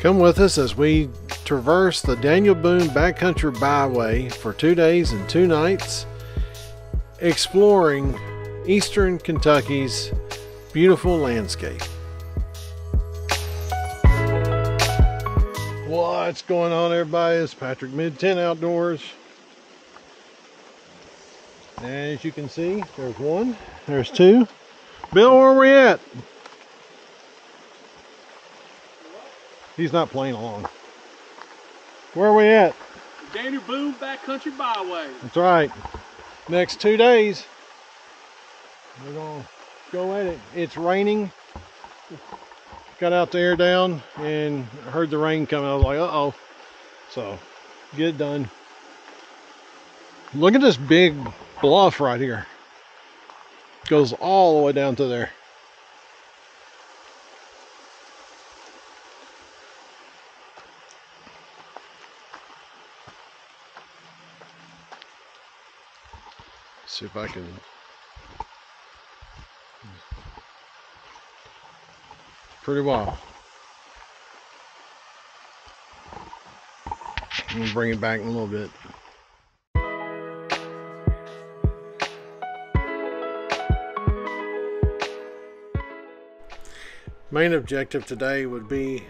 Come with us as we traverse the Daniel Boone Backcountry Byway for two days and two nights, exploring eastern Kentucky's beautiful landscape. What's going on, everybody? It's Patrick Mid TN Outdoors. As you can see, there's one, there's two. Bill, where are we at? He's not playing along. Where are we at? Daniel Boone Backcountry Byway. That's right. Next two days, we're gonna go at it. It's raining. Got out the air down and heard the rain coming. I was like, uh-oh. So, get it done. Look at this big bluff right here. Goes all the way down to there. See if I can. Pretty well. I'm gonna bring it back in a little bit. Main objective today would be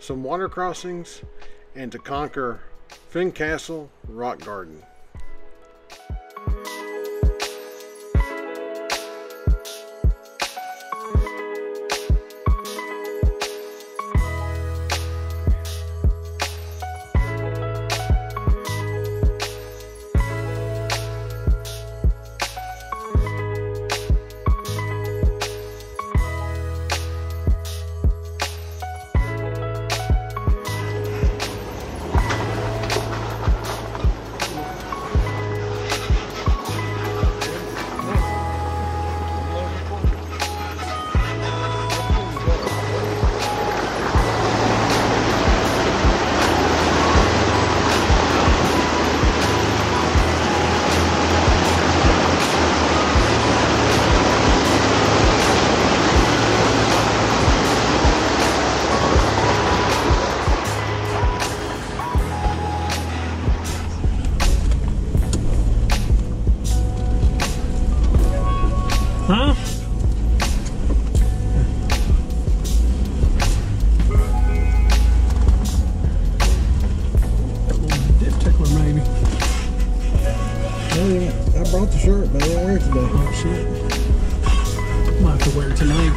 some water crossings and to conquer Fincastle Rock Garden. Shit. Might have to wear it tonight.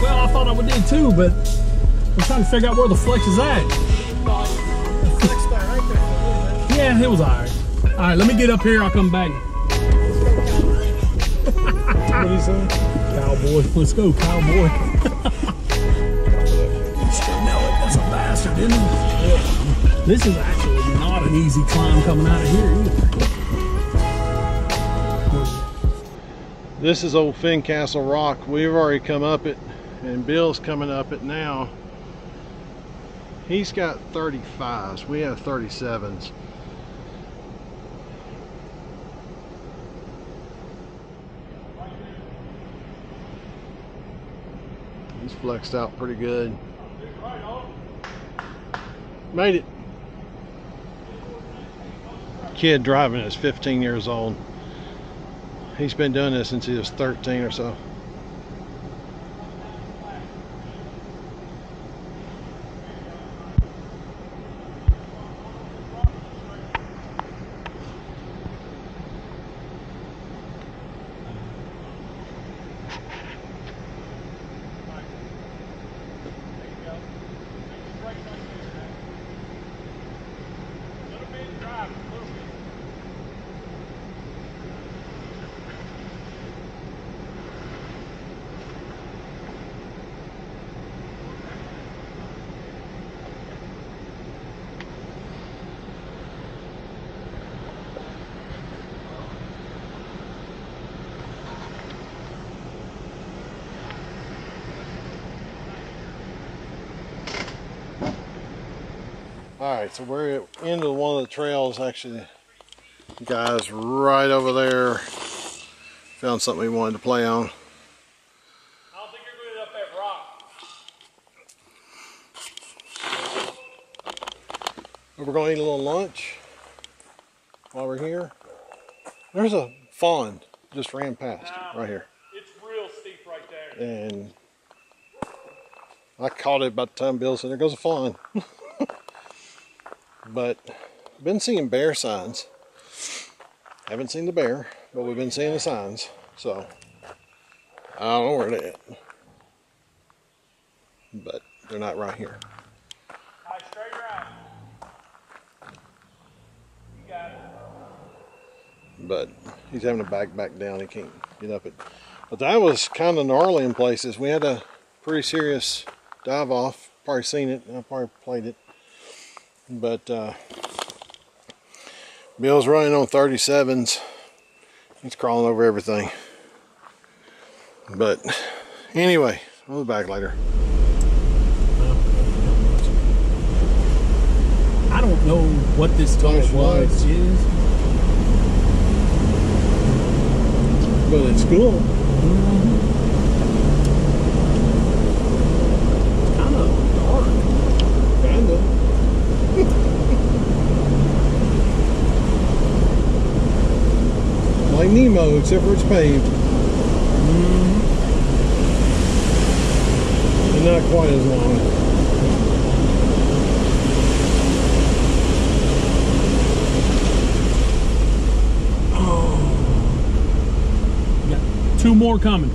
Well, I thought I would did too, but I'm trying to figure out where the flex is at. Yeah, it was alright. Alright, let me get up here, I'll come back. What do you say? Cowboy. Let's go, cowboy. no, that's a bastard, isn't it? This is actually not an easy climb coming out of here either. This is old Fincastle Rock. We've already come up it, and Bill's coming up it now. He's got 35s. We have 37s. Flexed out pretty good. Made it. Kid driving is 15 years old. He's been doing this since he was 13 or so. All right, so we're at the end of one of the trails. Actually, guys, right over there found something we wanted to play on. I don't think you're good up that rock. We're going to eat a little lunch while we're here. There's a fawn just ran past right here, It's real steep right there. and I caught it by the time Bill said, "There goes a fawn." but been seeing bear signs. Haven't seen the bear, but we've been seeing the signs. So I don't know where they're at, but they're not right here. Right, straight right. You got but he's having to back back down. He can't get up it. But that was kind of gnarly in places. We had a pretty serious dive off. Probably seen it. I probably played it. But uh, Bill's running on 37s. He's crawling over everything. But anyway, we'll be back later. I don't know what this tall was is. But it's cool. It's kind of dark. Kinda. Nemo, except for it's paved. Mm-hmm. And not quite as long. Got two more coming.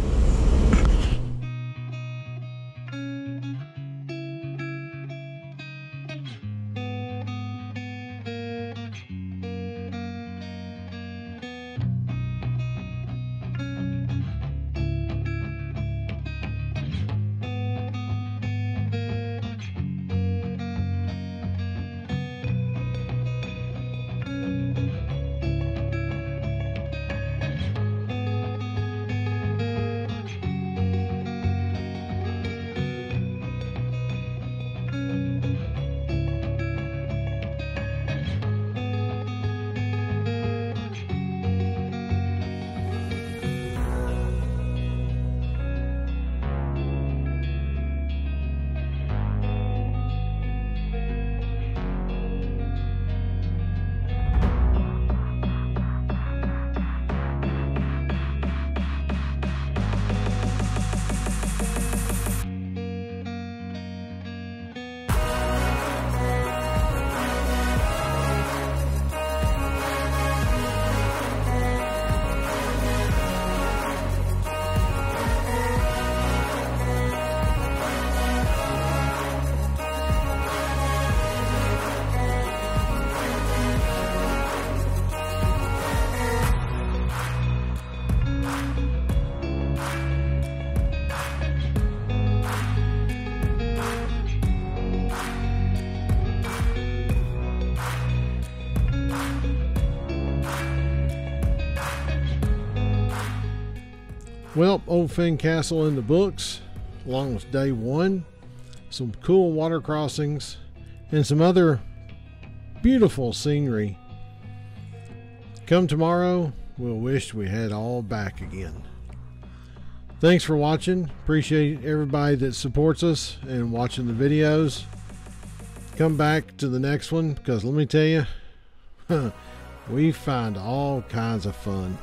Well, Old Fincastle in the books, along with day one, some cool water crossings, and some other beautiful scenery. Come tomorrow, we'll wish we had all back again. Thanks for watching. Appreciate everybody that supports us and watching the videos. Come back to the next one because let me tell you, we find all kinds of fun.